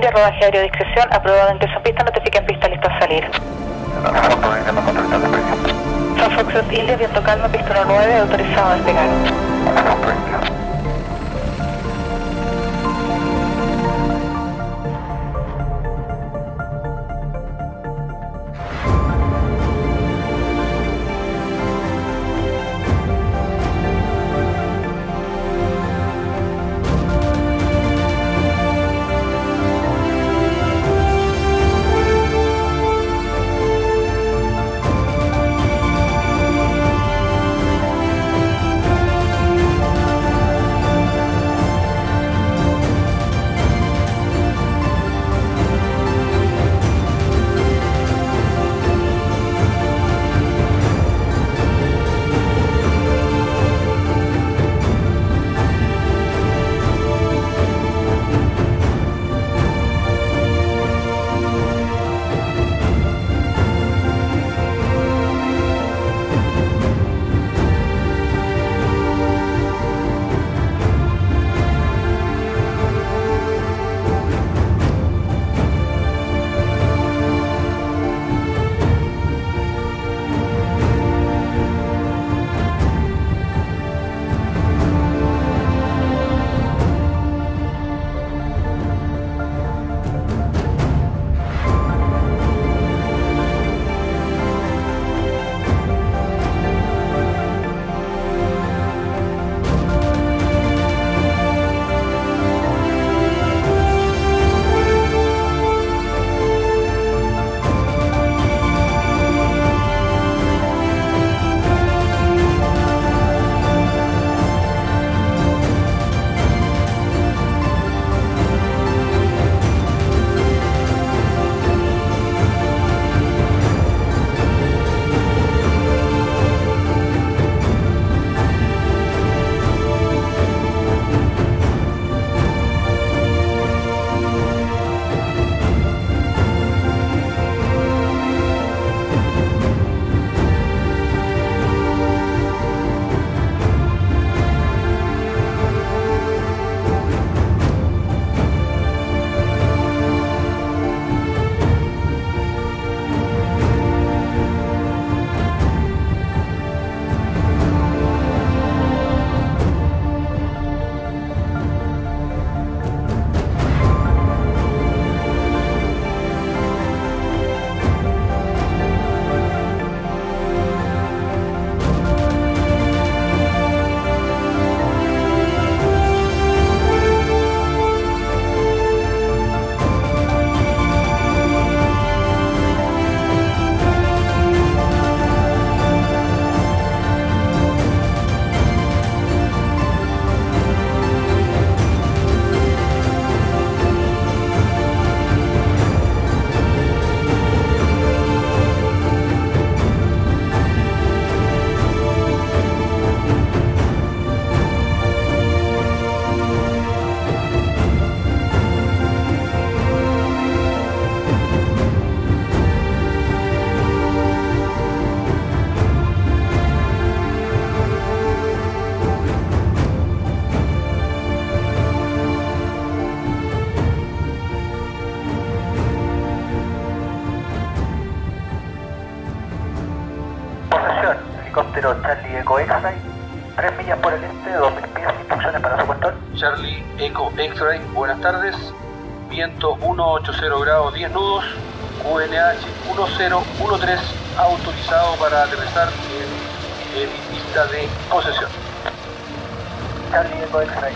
India, rodaje aéreo discreción, aprobado en pista, notifiquen pista, listo a salir. Fox India, viento calma, pista 9, autorizado a despegar. Helicóptero Charlie Eco X-Ray, 3 millas por el este, 2000 pies, instrucciones para su control. Charlie Eco X-Ray, buenas tardes. Viento 180 grados 10 nudos, QNH 1013, autorizado para aterrizar en, en pista de posesión. Charlie Eco X-Ray.